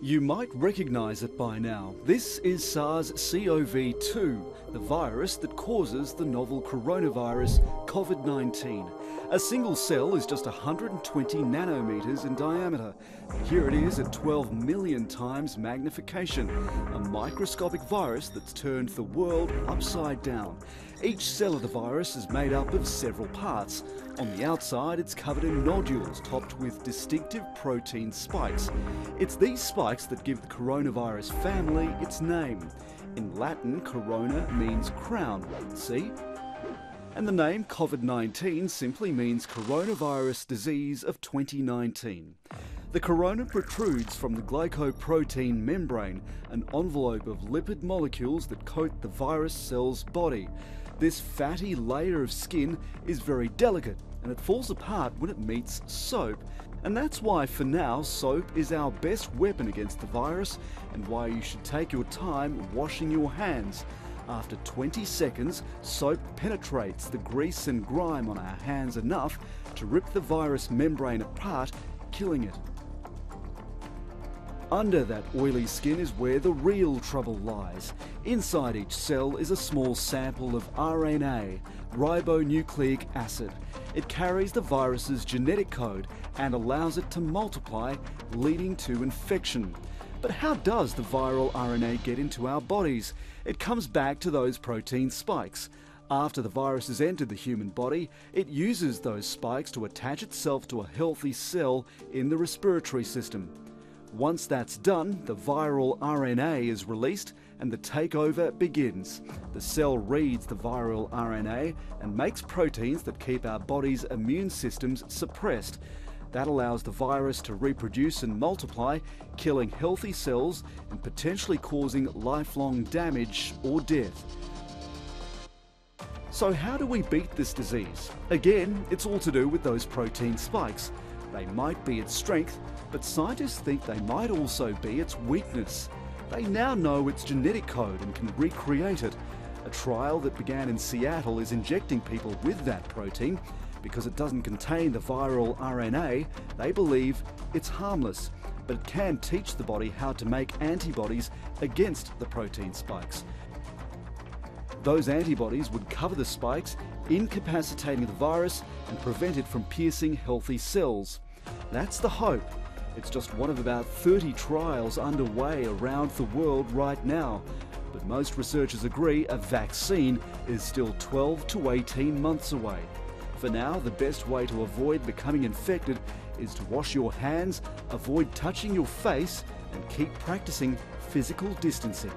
You might recognise it by now. This is SARS CoV 2, the virus that causes the novel coronavirus COVID 19. A single cell is just 120 nanometers in diameter. Here it is at 12 million times magnification, a microscopic virus that's turned the world upside down. Each cell of the virus is made up of several parts. On the outside, it's covered in nodules topped with distinctive protein spikes. It's these spikes that give the coronavirus family its name. In Latin, corona means crown. See? And the name COVID 19 simply means coronavirus disease of 2019. The corona protrudes from the glycoprotein membrane, an envelope of lipid molecules that coat the virus cell's body. This fatty layer of skin is very delicate and it falls apart when it meets soap. And that's why, for now, soap is our best weapon against the virus and why you should take your time washing your hands. After 20 seconds, soap penetrates the grease and grime on our hands enough to rip the virus membrane apart, killing it. Under that oily skin is where the real trouble lies. Inside each cell is a small sample of RNA, ribonucleic acid. It carries the virus's genetic code and allows it to multiply, leading to infection. But how does the viral RNA get into our bodies? It comes back to those protein spikes. After the virus has entered the human body, it uses those spikes to attach itself to a healthy cell in the respiratory system. Once that's done, the viral RNA is released and the takeover begins. The cell reads the viral RNA and makes proteins that keep our body's immune systems suppressed. That allows the virus to reproduce and multiply, killing healthy cells and potentially causing lifelong damage or death. So, how do we beat this disease? Again, it's all to do with those protein spikes. They might be its strength, but scientists think they might also be its weakness. They now know its genetic code and can recreate it. A trial that began in Seattle is injecting people with that protein. Because it doesn't contain the viral RNA, they believe it's harmless, but it can teach the body how to make antibodies against the protein spikes. Those antibodies would cover the spikes, incapacitating the virus and prevent it from piercing healthy cells. That's the hope. It's just one of about 30 trials underway around the world right now. But most researchers agree a vaccine is still 12 to 18 months away. For now, the best way to avoid becoming infected is to wash your hands, avoid touching your face, and keep practicing physical distancing.